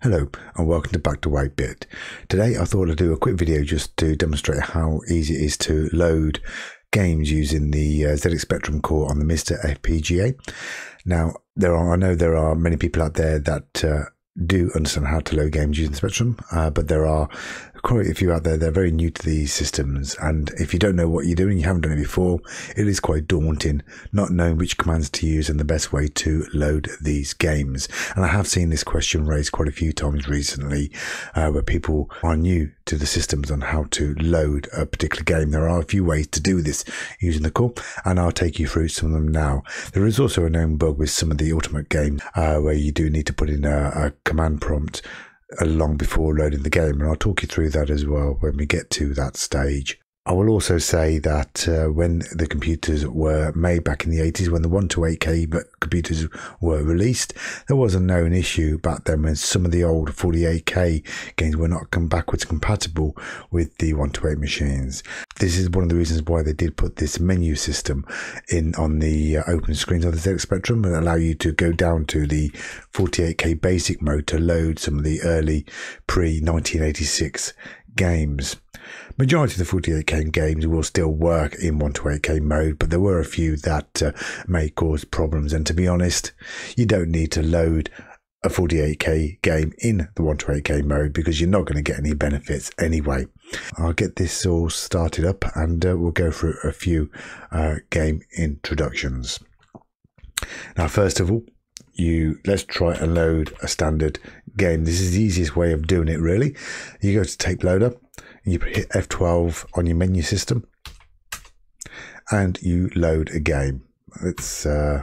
Hello and welcome to Back to 8-bit. Today I thought I'd do a quick video just to demonstrate how easy it is to load games using the uh, ZX Spectrum core on the MiSTer FPGA. Now there are I know there are many people out there that uh, do understand how to load games using Spectrum, uh, but there are quite a few out there that are very new to these systems. And if you don't know what you're doing, you haven't done it before, it is quite daunting not knowing which commands to use and the best way to load these games. And I have seen this question raised quite a few times recently, uh, where people are new to the systems on how to load a particular game. There are a few ways to do this using the core, and I'll take you through some of them now. There is also a known bug with some of the Ultimate games uh, where you do need to put in a, a command prompt long before loading the game, and I'll talk you through that as well when we get to that stage. I will also say that uh, when the computers were made back in the 80s, when the 1 to 8K computers were released, there was a known issue back then when some of the old 48K games were not come backwards compatible with the 1 to 8 machines. This is one of the reasons why they did put this menu system in on the uh, open screens of the ZX Spectrum and allow you to go down to the 48K basic mode to load some of the early pre 1986 games. Majority of the 48K games will still work in 1 to 8K mode, but there were a few that uh, may cause problems. And to be honest, you don't need to load a 48K game in the 1 to 8K mode because you're not going to get any benefits anyway. I'll get this all started up and uh, we'll go through a few uh, game introductions. Now, first of all, you let's try and load a standard game. This is the easiest way of doing it, really. You go to tape loader, you hit F12 on your menu system, and you load a game. It's uh,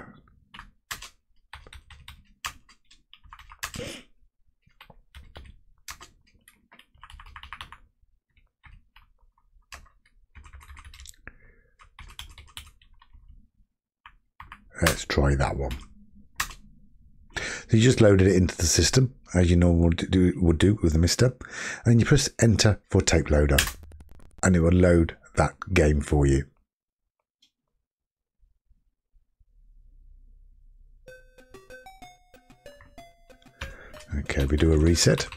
Let's try that one. So you just loaded it into the system as you normally would do, would do with the MiSTer, and you press enter for tape loader, and it will load that game for you. Okay, we do a reset.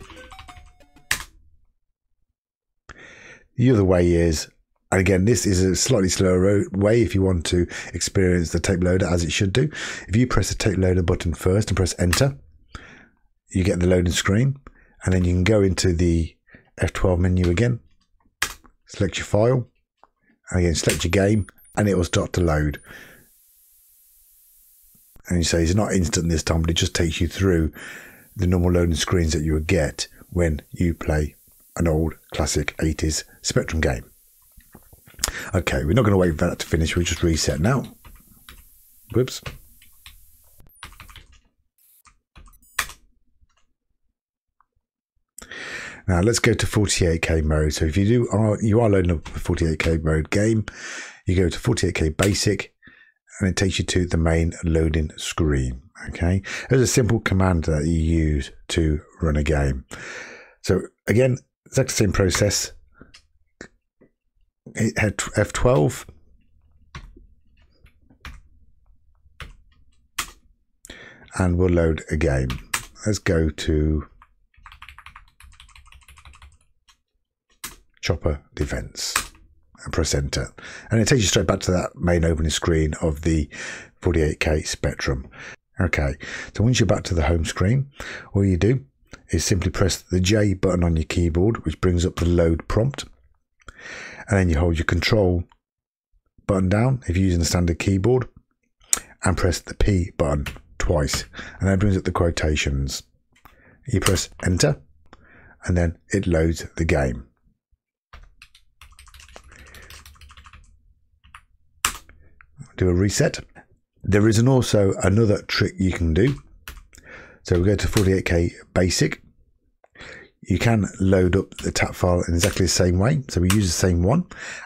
The other way is and again, this is a slightly slower way if you want to experience the tape loader as it should do. If you press the tape loader button first and press enter, you get the loading screen. And then you can go into the F12 menu again, select your file, and again, select your game, and it will start to load. And you say it's not instant this time, but it just takes you through the normal loading screens that you would get when you play an old classic 80s Spectrum game. Okay, we're not going to wait for that to finish. We'll just reset now. Whoops. Now let's go to 48k mode. So if you do are you are loading a 48k mode game, you go to 48k basic and it takes you to the main loading screen. Okay. There's a simple command that you use to run a game. So again, exact same process hit F12. And we'll load a game. Let's go to Chopper Defense and press enter. And it takes you straight back to that main opening screen of the 48K Spectrum. Okay, so once you're back to the home screen, all you do is simply press the J button on your keyboard, which brings up the load prompt and then you hold your control button down if you're using a standard keyboard and press the P button twice and that brings up the quotations. You press enter and then it loads the game. Do a reset. There is an also another trick you can do. So we go to 48k basic you can load up the tap file in exactly the same way. So we use the same one.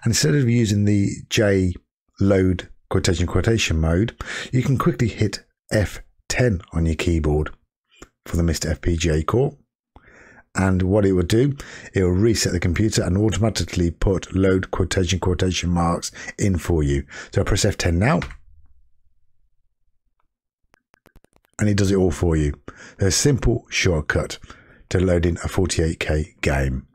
And instead of using the J load quotation quotation mode, you can quickly hit F10 on your keyboard for the MiSTer FPGA core. And what it will do, it will reset the computer and automatically put load quotation quotation marks in for you. So I press F10 now. And it does it all for you. A simple shortcut to load in a 48k game.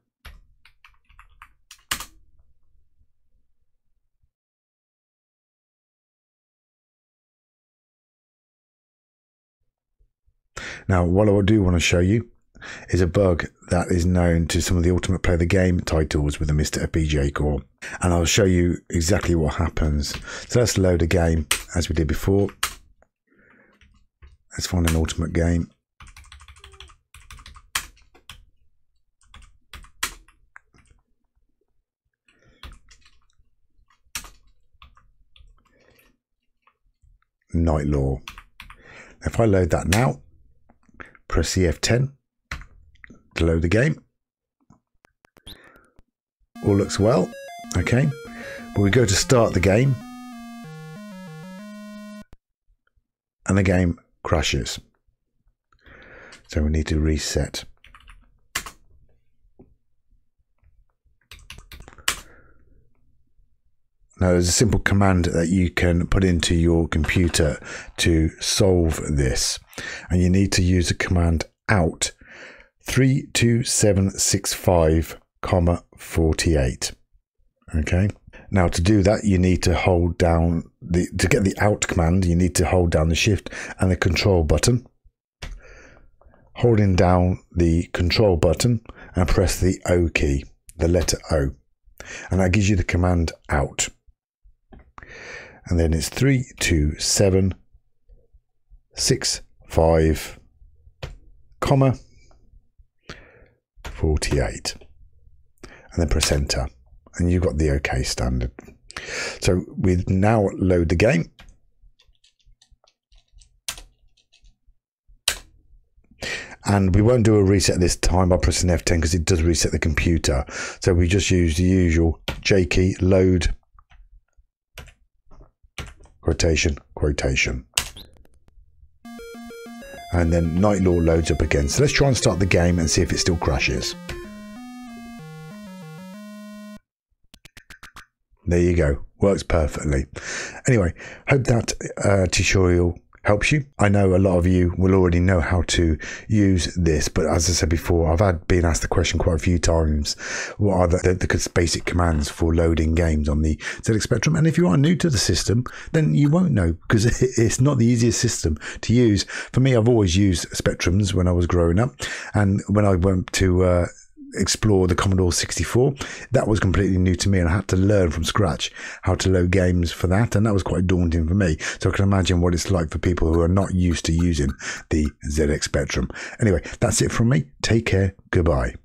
Now, what I do want to show you is a bug that is known to some of the Ultimate Play the Game titles with the MiSTer FPGA core. And I'll show you exactly what happens. So let's load a game as we did before. Let's find an Ultimate game. Knight Lore. If I load that now, press CF10 to load the game. All looks well. Okay. But we go to start the game. And the game crashes. So we need to reset. Now, there's a simple command that you can put into your computer to solve this. And you need to use the command out 32765, comma 48. Okay. Now to do that, you need to hold down the, to get the out command, you need to hold down the shift and the control button. Holding down the control button and press the O key, the letter O. And that gives you the command out and then it's three, two, seven, six, five, comma, 48. And then press enter. And you've got the OK standard. So we now load the game. And we won't do a reset this time by pressing F10 because it does reset the computer. So we just use the usual J key, load, quotation, quotation. And then Knight Lore loads up again. So let's try and start the game and see if it still crashes. There you go. Works perfectly. Anyway, hope that uh, tutorial helps you. I know a lot of you will already know how to use this, but as I said before, I've had been asked the question quite a few times. What are the, the, the basic commands for loading games on the ZX Spectrum? And if you are new to the system, then you won't know because it's not the easiest system to use. For me, I've always used Spectrums when I was growing up, and when I went to uh, explore the Commodore 64. That was completely new to me, and I had to learn from scratch how to load games for that, and that was quite daunting for me. So I can imagine what it's like for people who are not used to using the ZX Spectrum. Anyway, that's it from me. Take care. Goodbye.